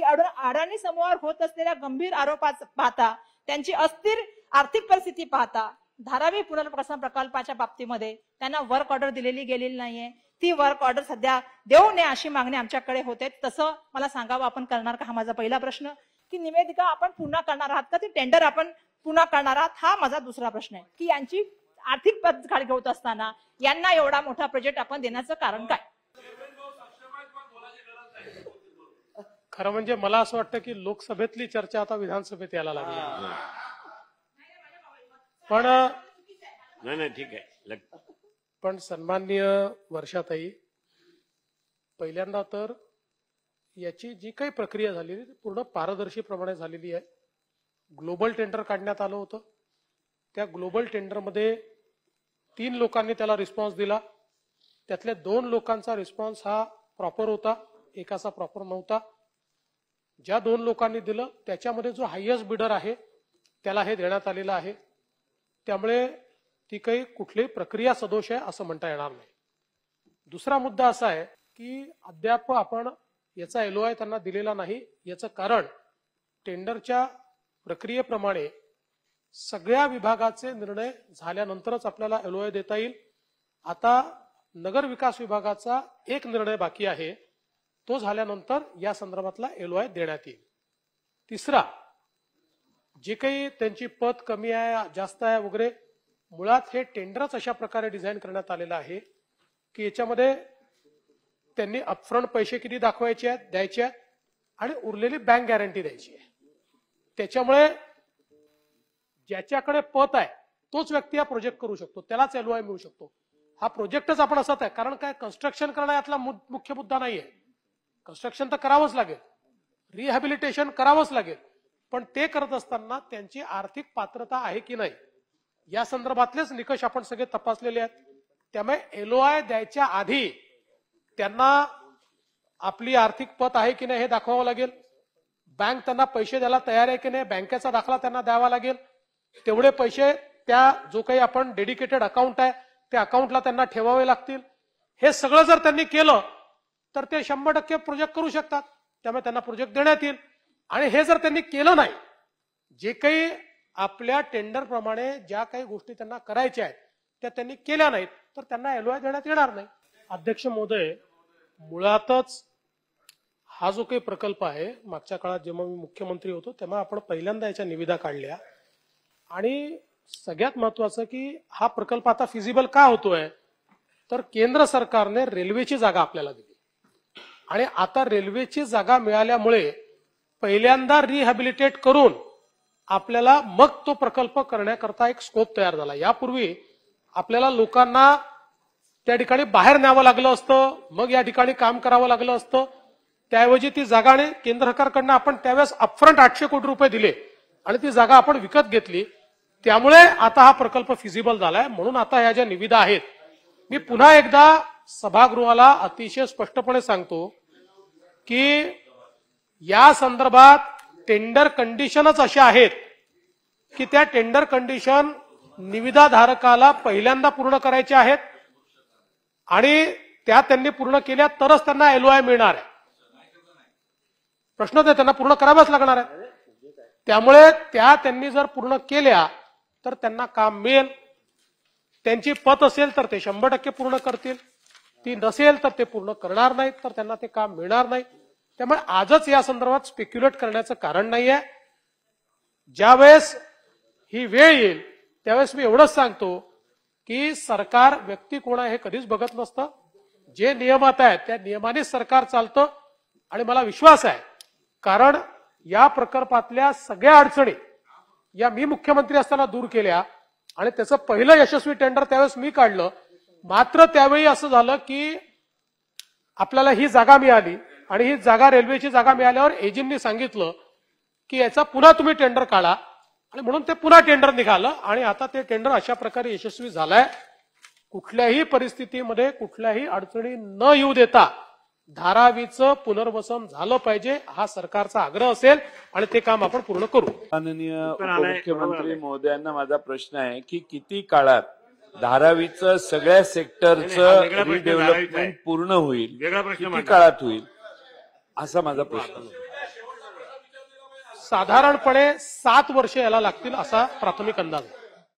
की अडाणी समूहावर होत असलेल्या गंभीर आरोपा पाहता त्यांची अस्थिर आर्थिक परिस्थिती पाहता धारावी पुनर्वसन प्रकल्पाच्या बाबतीमध्ये त्यांना वर्क ऑर्डर दिलेली गेलेली नाहीये. ती वर्क ऑर्डर सध्या देऊ नये अशी मागणी आमच्याकडे होते. तसं मला सांगावं आपण करणार का हा माझा पहिला प्रश्न? की निवेदिका आपण पुन्हा करणार आहात का? ती टेंडर आपण पुन्हा करणार आहात? हा माझा दुसरा प्रश्न आहे. की यांची आर्थिक पद घेत असताना यांना एवढा मोठा प्रोजेक्ट आपण देण्याचं कारण काय? खरं म्हणजे मला असं वाटतं की लोकसभेतली चर्चा आता विधानसभेत यायला लागली. पण नाही नाही ठीक आहे. पण सन्माननीय वर्षाताई पहिल्यांदा तर याची जी काही प्रक्रिया झालेली ती पूर्ण पारदर्शीप्रमाणे झालेली आहे. ग्लोबल टेंडर काढण्यात आलं होतं. त्या ग्लोबल टेंडरमध्ये तीन लोकांनी त्याला रिस्पॉन्स दिला. त्यातल्या दोन लोकांचा रिस्पॉन्स हा प्रॉपर होता एकाचा प्रॉपर नव्हता. ज्या दोन लोकांनी दिलं त्याच्यामध्ये जो हायएस्ट बिडर आहे त्याला हे देण्यात आलेलं आहे. त्यामुळे ती काही कुठलीही प्रक्रिया सदोष आहे असं म्हणता येणार नाही. दुसरा मुद्दा असा आहे की अद्याप आपण याचा एलओआय त्यांना दिलेला नाही. याचं कारण टेंडरच्या प्रक्रियेप्रमाणे सगळ्या विभागाचे निर्णय झाल्यानंतरच आपल्याला एलओआय देता येईल. आता नगर विकास विभागाचा एक निर्णय बाकी आहे. तो झाल्यानंतर या संदर्भातला एलओआय देण्यात येईल. तिसरा जे काही त्यांची पत कमी आहे जास्त आहे वगैरे मुळात हे टेंडरच अशा प्रकारे डिझाईन करण्यात आलेलं आहे की याच्यामध्ये त्यांनी अपफ्रंट पैसे किती दाखवायचे आहेत द्यायचे आहेत आणि उरलेली बँक गॅरंटी द्यायची आहे. त्याच्यामुळे ज्याच्याकडे पत आहे तोच व्यक्ती हा प्रोजेक्ट करू शकतो त्यालाच एलओआय मिळू शकतो. हा प्रोजेक्टच आपण असत आहे कारण काय कन्स्ट्रक्शन करणं यातला मु- मुख्य मुद्दा नाहीये. कन्स्ट्रक्शन तर करावंच लागेल. रिहॅबिलिटेशन करावंच लागेल. पण ते करत असताना त्यांची आर्थिक पात्रता आहे की नाही या संदर्भातलेच निकष आपण सगळे तपासलेले आहेत. त्यामुळे एलओआय द्यायच्या आधी त्यांना आपली आर्थिक पत आहे की नाही हे दाखवावं लागेल. बँक त्यांना पैसे द्यायला तयार आहे की नाही बँकेचा दाखला त्यांना द्यावा लागेल. तेवढे पैसे त्या जो काही आपण डेडिकेटेड अकाउंट आहे त्या अकाउंटला त्यांना ठेवावे लागतील. हे सगळं जर त्यांनी केलं तर ते शंभर टक्के प्रोजेक्ट करू शकतात. त्यामुळे त्यांना प्रोजेक्ट देण्यात येईल. आणि हे जर त्यांनी केलं नाही जे काही आपल्या टेंडरप्रमाणे ज्या काही गोष्टी त्यांना करायच्या आहेत त्या त्यांनी केल्या नाहीत तर त्यांना एलओआय देण्यात येणार नाही. अध्यक्ष महोदय मुळातच हा जो काही प्रकल्प आहे मागच्या काळात जेव्हा मी मुख्यमंत्री होतो तेव्हा आपण पहिल्यांदा याच्या निविदा काढल्या. आणि सगळ्यात महत्वाचं की हा प्रकल्प आता फिजिबल का होतोय? तर केंद्र सरकारने रेल्वेची जागा आपल्याला दिली. आणि आता रेल्वेची जागा मिळाल्यामुळे पहिल्यांदा रिहॅबिलिटेट करून आपल्याला मग तो प्रकल्प करण्याकरता एक स्कोप तयार झाला. यापूर्वी आपल्याला लोकांना त्या ठिकाणी बाहेर न्यावं लागलं असतं मग या ठिकाणी काम करावं लागलं असतं. त्याऐवजी ती जागा आणि केंद्र सरकारकडनं आपण त्यावेळेस अपफ्रंट आठशे कोटी रुपये दिले आणि ती जागा आपण विकत घेतली. त्यामुळे आता हा प्रकल्प फिजिबल झालाय. म्हणून आता ह्या ज्या निविदा आहेत मी पुन्हा एकदा सभागृहाला अतिशय स्पष्टपणे सांगतो की या संदर्भात टेंडर कंडिशनच अशा आहेत की त्या टेंडर कंडिशन निविदाधारकाला पहिल्यांदा पूर्ण करायच्या आहेत आणि त्या त्यांनी पूर्ण केल्या तरच त्यांना एलओआय मिळणार आहे. प्रश्न ते त्यांना पूर्ण कराव्याच लागणार आहे त्यामुळे त्या त्यांनी जर पूर्ण केल्या तर त्यांना काम मिळेल. त्यांची पत असेल तर ते शंभर टक्के पूर्ण करतील. ती नसेल तर ते पूर्ण करणार नाहीत तर त्यांना ते काम मिळणार नाही. त्यामुळे आजच या संदर्भात स्पेक्युलेट करण्याचं कारण नाहीये. ज्यावेळेस ही वेळ येईल त्यावेळेस मी एवढंच सांगतो की सरकार व्यक्ती कोण आहे हे कधीच बघत नसतं. जे नियमात आहेत त्या नियमानेच सरकार चालतं. आणि मला विश्वास आहे कारण या प्रकल्पातल्या सगळ्या अडचणी या मी मुख्यमंत्री असताना दूर केल्या. आणि त्याचं पहिलं यशस्वी टेंडर त्यावेळेस मी काढलं. मात्र त्यावेळी असं झालं की आपल्याला ही जागा मिळाली आणि ही जागा रेल्वेची जागा मिळाल्यावर एजींनी सांगितलं की याचा पुन्हा तुम्ही टेंडर काढा. आणि म्हणून ते पुन्हा टेंडर निघालं आणि आता ते टेंडर अशा प्रकारे यशस्वी झालंय. कुठल्याही परिस्थितीमध्ये कुठल्याही अडचणी न येऊ देता धारावीचं पुनर्वसन झालं पाहिजे हा सरकारचा आग्रह असेल आणि ते काम आपण पूर्ण करू. माननीय आलंय. महोदयांना माझा प्रश्न आहे की किती काळात धारावीचं सगळ्या सेक्टरचं रिडेव्हलपमेंट पूर्ण होईल. किती काळात होईल? असा माझा प्रश्न साधारणपणे सात वर्ष याला लागतील असा प्राथमिक अंदाज.